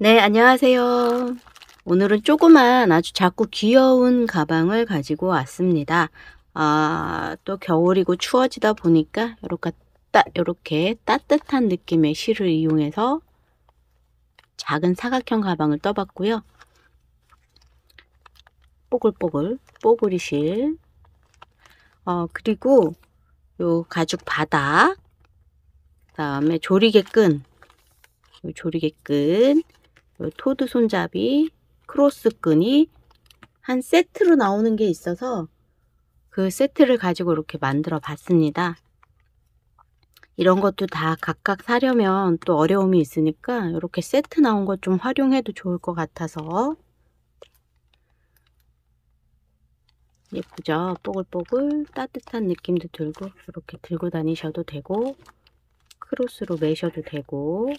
네, 안녕하세요. 오늘은 조그만 아주 작고 귀여운 가방을 가지고 왔습니다. 아, 또 겨울이고 추워지다 보니까 이렇게, 따, 이렇게 따뜻한 느낌의 실을 이용해서 작은 사각형 가방을 떠봤고요. 뽀글뽀글, 뽀글이 실. 어, 그리고 요 가죽 바닥, 그 다음에 조리개 끈, 요 조리개 끈, tote 손잡이, 크로스 끈이 한 세트로 나오는 게 있어서 그 세트를 가지고 이렇게 만들어 봤습니다. 이런 것도 다 각각 사려면 또 어려움이 있으니까 이렇게 세트 나온 것 좀 활용해도 좋을 것 같아서 예쁘죠? 뽀글뽀글 따뜻한 느낌도 들고 이렇게 들고 다니셔도 되고 크로스로 매셔도 되고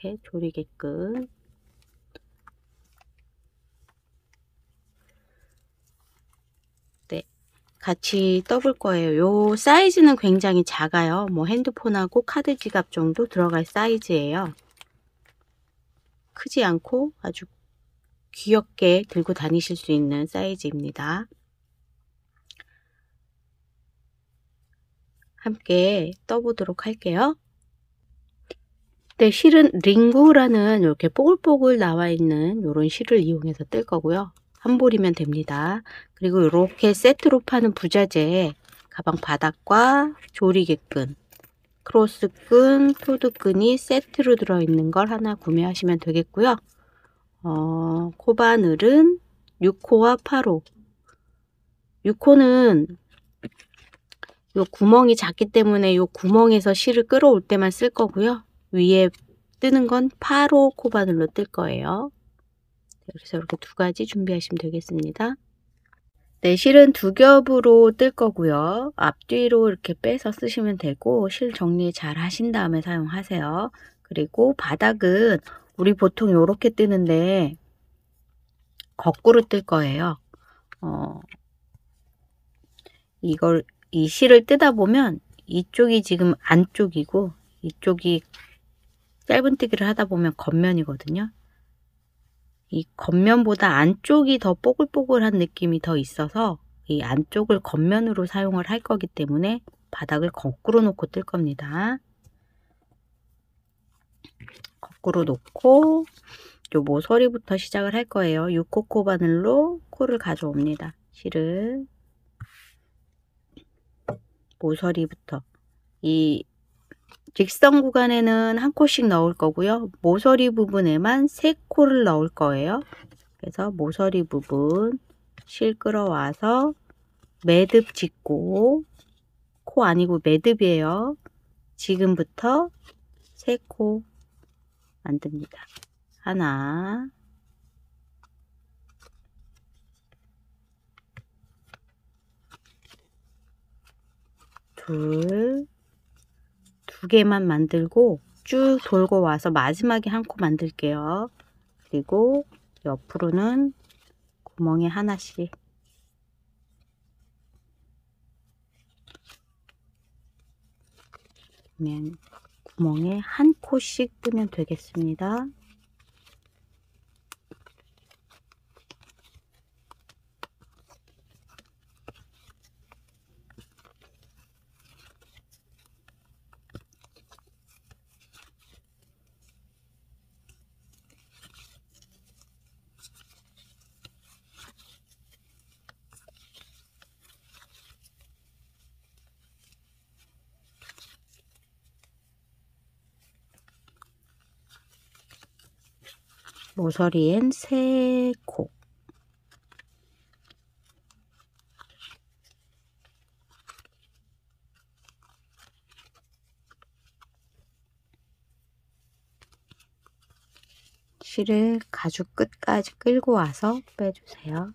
이렇게 조리게끔. 네. 같이 떠볼 거예요. 요 사이즈는 굉장히 작아요. 뭐 핸드폰하고 카드 지갑 정도 들어갈 사이즈예요. 크지 않고 아주 귀엽게 들고 다니실 수 있는 사이즈입니다. 함께 떠보도록 할게요 네, 실은 링고라는 이렇게 뽀글뽀글 나와 있는 이런 실을 이용해서 뜰 거고요. 한 볼이면 됩니다. 그리고 이렇게 세트로 파는 부자재 가방 바닥과 조리개끈, 크로스끈, 토드끈이 세트로 들어있는 걸 하나 구매하시면 되겠고요. 어, 코바늘은 6호와 8호 6호는 요 구멍이 작기 때문에 요 구멍에서 실을 끌어올 때만 쓸 거고요. 위에 뜨는 건 8호 코바늘로 뜰 거예요. 그래서 이렇게 두 가지 준비하시면 되겠습니다. 네, 실은 두 겹으로 뜰 거고요. 앞뒤로 이렇게 빼서 쓰시면 되고 실 정리 잘 하신 다음에 사용하세요. 그리고 바닥은 우리 보통 이렇게 뜨는데 거꾸로 뜰 거예요. 어, 이걸 이 실을 뜨다 보면 이쪽이 지금 안쪽이고 이쪽이 짧은뜨기를 하다 보면 겉면이거든요. 이 겉면보다 안쪽이 더 뽀글뽀글한 느낌이 더 있어서 이 안쪽을 겉면으로 사용을 할 거기 때문에 바닥을 거꾸로 놓고 뜰 겁니다. 거꾸로 놓고 요 모서리부터 시작을 할 거예요. 6코 바늘로 코를 가져옵니다. 실을 모서리부터 이 직선 구간에는 한 코씩 넣을 거고요. 모서리 부분에만 세 코를 넣을 거예요. 그래서 모서리 부분 실 끌어와서 매듭 짓고 코 아니고 매듭이에요. 지금부터 세 코 만듭니다. 하나 둘 두 개만 만들고 쭉 돌고 와서 마지막에 한 코 만들게요. 그리고 옆으로는 구멍에 하나씩 구멍에 한 코씩 뜨면 되겠습니다. 모서리엔 세 코. 실을 가죽 끝까지 끌고 와서 빼주세요.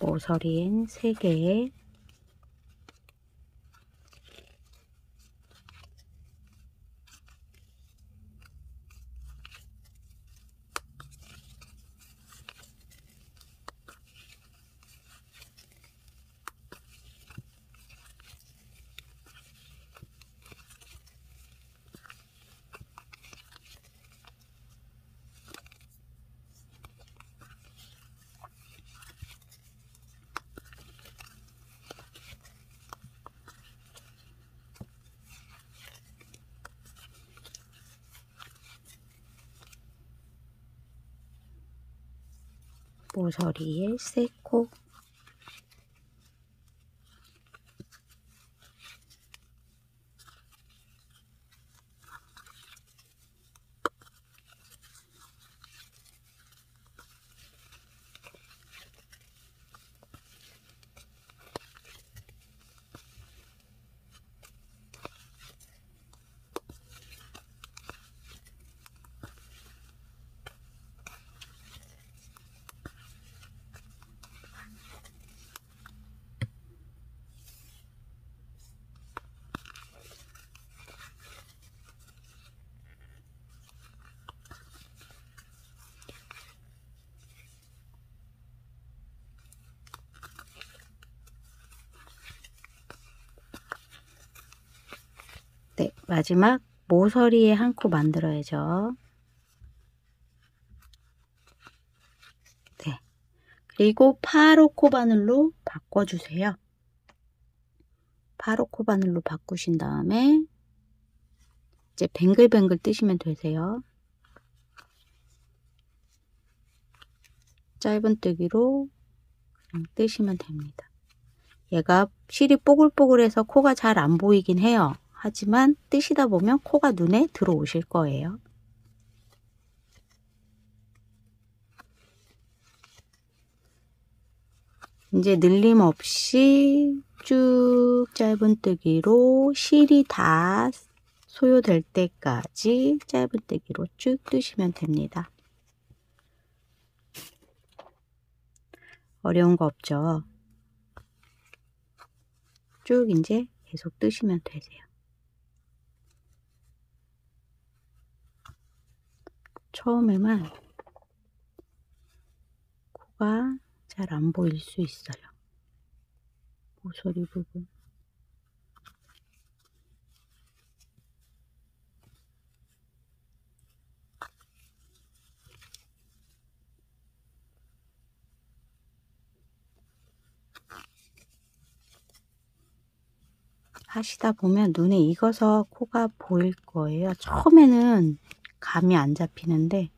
모서리엔 3개 모서리에 3코 네, 마지막 모서리에 한 코 만들어야죠. 네. 그리고 파로 코 바늘로 바꿔주세요. 파로 코 바늘로 바꾸신 다음에 이제 뱅글뱅글 뜨시면 되세요. 짧은뜨기로 그냥 뜨시면 됩니다. 얘가 실이 뽀글뽀글해서 코가 잘 안 보이긴 해요. 하지만 뜨시다 보면 코가 눈에 들어오실 거예요. 이제 늘림 없이 쭉 짧은뜨기로 실이 다 소요될 때까지 짧은뜨기로 쭉 뜨시면 됩니다. 어려운 거 없죠? 쭉 이제 계속 뜨시면 되세요. 처음에만 코가 잘 안 보일 수 있어요. 모서리 부분. 하시다 보면 눈에 익어서 코가 보일 거예요. 처음에는 감이 안 잡히는데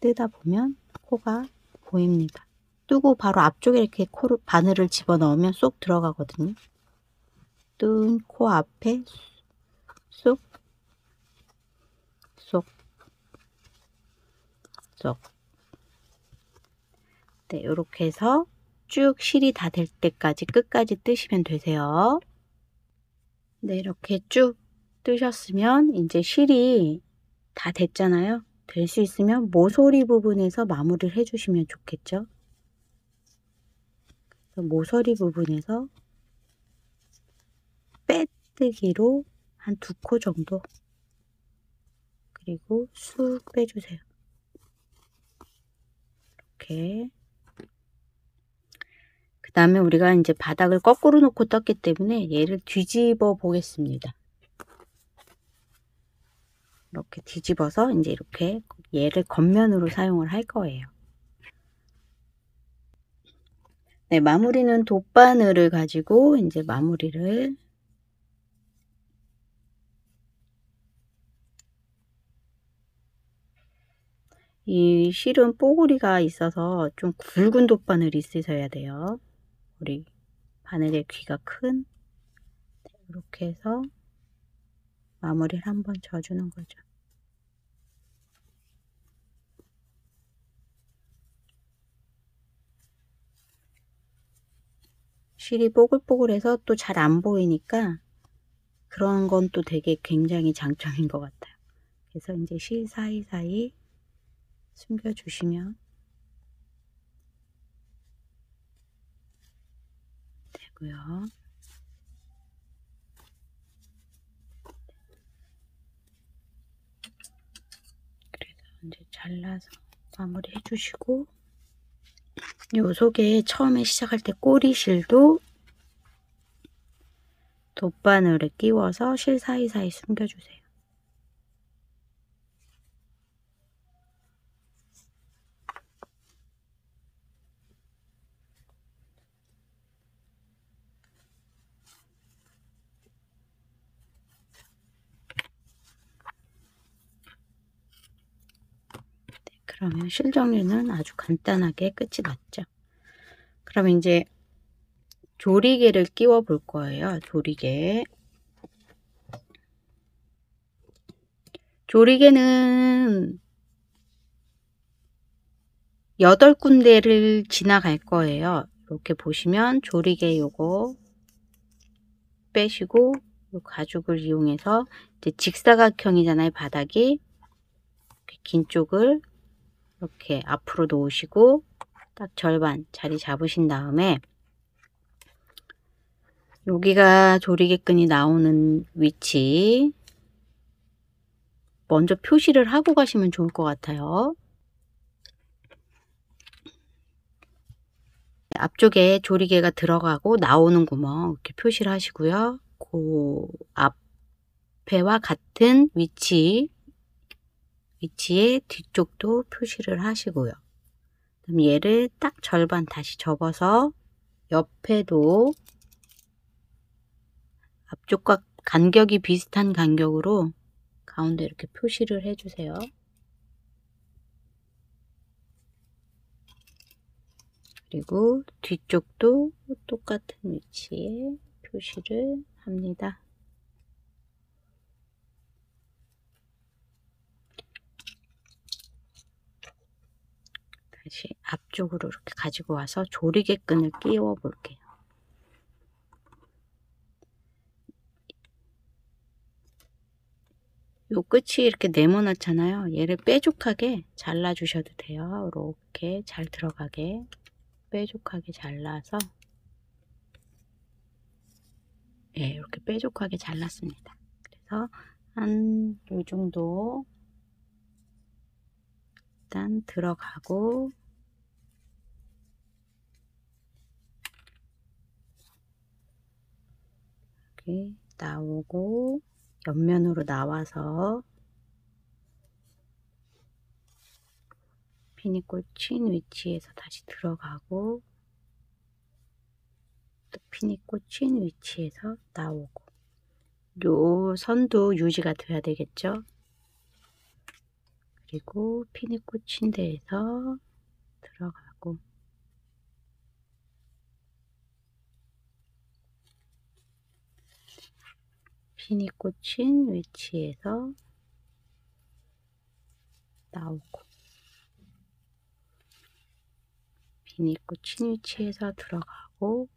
뜨다 보면 코가 보입니다. 뜨고 바로 앞쪽에 이렇게 코 바늘을 집어넣으면 쏙 들어가거든요. 뜬 코 앞에 쏙, 쏙, 쏙. 네, 이렇게 해서 쭉 실이 다 될 때까지 끝까지 뜨시면 되세요. 네, 이렇게 쭉 뜨셨으면 이제 실이 다 됐잖아요. 될 수 있으면 모서리 부분에서 마무리를 해주시면 좋겠죠. 모서리 부분에서 빼뜨기로 한 두 코 정도 그리고 쑥 빼주세요. 이렇게 그 다음에 우리가 이제 바닥을 거꾸로 놓고 떴기 때문에 얘를 뒤집어 보겠습니다. 이렇게 뒤집어서 이제 이렇게 얘를 겉면으로 사용을 할 거예요. 네, 마무리는 돗바늘을 가지고 이제 마무리를 이 실은 뽀글이가 있어서 좀 굵은 돗바늘이 있으셔야 돼요. 우리 바늘의 귀가 큰 이렇게 해서 마무리를 한번 져주는 거죠. 실이 뽀글뽀글해서 또 잘 안 보이니까 그런 건 또 되게 굉장히 장점인 것 같아요. 그래서 이제 실 사이사이 숨겨주시면 주시고요. 그래서 이제 잘라서 마무리 해주시고 요 속에 처음에 시작할 때 꼬리실도 돗바늘에 끼워서 실 사이사이 숨겨주세요. 네, 그러면 실 정리는 아주 간단하게 끝이 났죠. 그럼 이제 조리개를 끼워 볼 거예요. 조리개. 조리개는 여덟 군데를 지나갈 거예요. 이렇게 보시면 조리개 요거 빼시고 요 가죽을 이용해서 이제 직사각형이잖아요. 바닥이 긴 쪽을 이렇게 앞으로 놓으시고 딱 절반 자리 잡으신 다음에 여기가 조리개끈이 나오는 위치 먼저 표시를 하고 가시면 좋을 것 같아요. 앞쪽에 조리개가 들어가고 나오는 구멍 이렇게 표시를 하시고요. 그 앞에와 같은 위치 위치에 뒤쪽도 표시를 하시고요. 그럼 얘를 딱 절반 다시 접어서 옆에도 앞쪽과 간격이 비슷한 간격으로 가운데 이렇게 표시를 해주세요. 그리고 뒤쪽도 똑같은 위치에 표시를 합니다. 다시 앞쪽으로 이렇게 가지고 와서 조리개 끈을 끼워 볼게요. 요 끝이 이렇게 네모났잖아요. 얘를 뾰족하게 잘라 주셔도 돼요. 이렇게 잘 들어가게 뾰족하게 잘라서 예, 이렇게 뾰족하게 잘랐습니다. 그래서 한 요 정도 일단 들어가고. 이렇게 나오고 옆면으로 나와서 핀이 꽂힌 위치에서 다시 들어가고 또 핀이 꽂힌 위치에서 나오고. 요 선도 유지가 돼야 되겠죠 그리고 꽂힌 데에서 들어가고. 핀이 꽂힌 위치에서 나오고. 핀이 꽂힌 위치에서 들어가고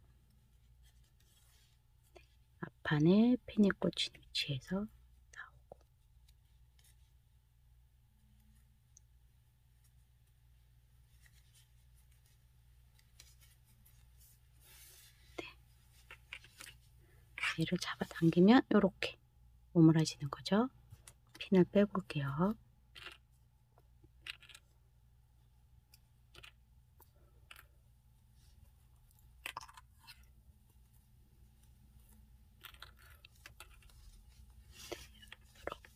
앞판에 핀이 꽂힌 위치에서 나오고 네. 얘를 잡아당기면 이렇게 오므라지는 거죠. 핀을 빼볼게요.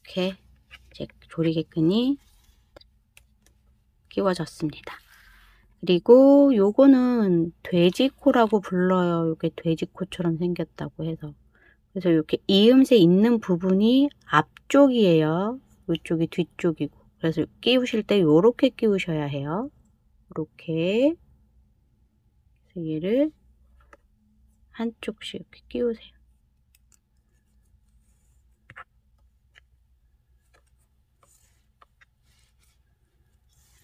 이렇게 이제 조리개끈이 끼워졌습니다. 그리고 요거는 돼지코라고 불러요. 이게 돼지코처럼 생겼다고 해서. 그래서 이렇게 이음새 있는 부분이 앞쪽이에요. 이쪽이 뒤쪽이고. 그래서 끼우실 때 요렇게 끼우셔야 해요. 이렇게. 얘를 한쪽씩 이렇게 끼우세요.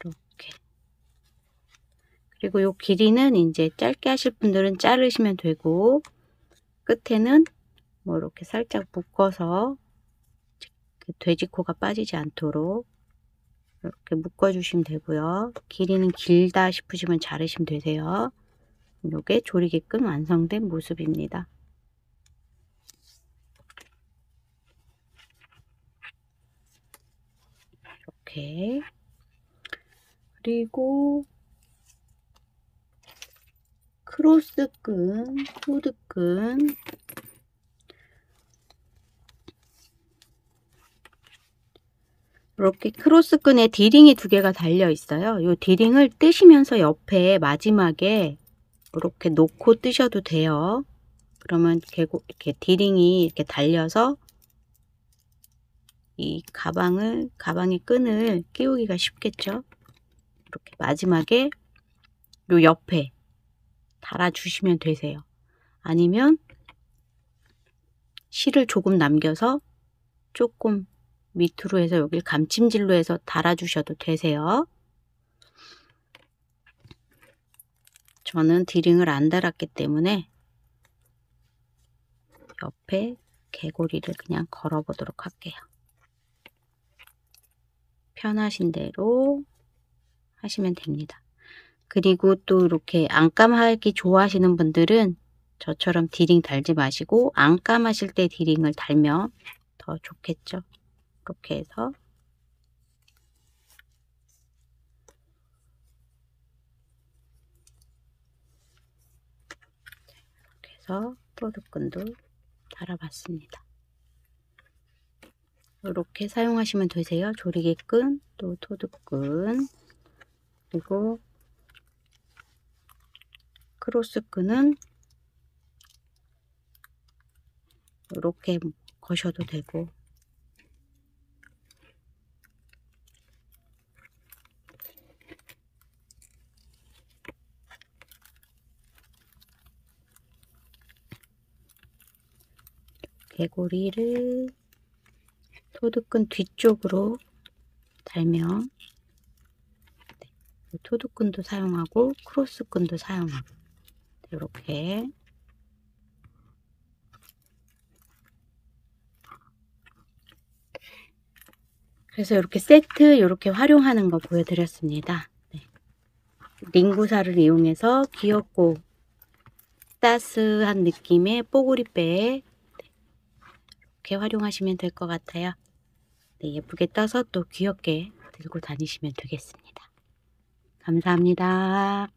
이렇게. 그리고 요 길이는 이제 짧게 하실 분들은 자르시면 되고 끝에는 뭐 이렇게 살짝 묶어서 그 돼지코가 빠지지 않도록 이렇게 묶어주시면 되고요. 길이는 길다 싶으시면 자르시면 되세요. 요게 조리개끈 완성된 모습입니다. 이렇게 그리고 크로스끈, tote끈 이렇게 크로스끈에 D링이 두 개가 달려 있어요. 이 D링을 뜨시면서 옆에 마지막에 이렇게 놓고 뜨셔도 돼요. 그러면 이렇게 D링이 이렇게 달려서 이 가방을 가방의 끈을 끼우기가 쉽겠죠. 이렇게 마지막에 요 옆에 달아주시면 되세요. 아니면 실을 조금 남겨서 조금 밑으로 해서 여기 감침질로 해서 달아주셔도 되세요. 저는 디링을 안 달았기 때문에 옆에 개고리를 그냥 걸어 보도록 할게요. 편하신 대로 하시면 됩니다. 그리고 또 이렇게 안감하기 좋아하시는 분들은 저처럼 디링 달지 마시고 안감하실 때 디링을 달면 더 좋겠죠. 이렇게 해서 이렇게 해서 토르끈도 달아봤습니다. 이렇게 사용하시면 되세요. 조리개끈, 또 토드끈, 그리고 크로스끈은 이렇게 거셔도 되고 개고리를 토드끈 뒤쪽으로 달면 네, 토드끈도 사용하고 크로스끈도 사용하고 이렇게 그래서 이렇게 세트 이렇게 활용하는 거 보여드렸습니다. 네. 링구사를 이용해서 귀엽고 따스한 느낌의 뽀글이백 이렇게 활용하시면 될 것 같아요. 네, 예쁘게 떠서 또 귀엽게 들고 다니시면 되겠습니다. 감사합니다.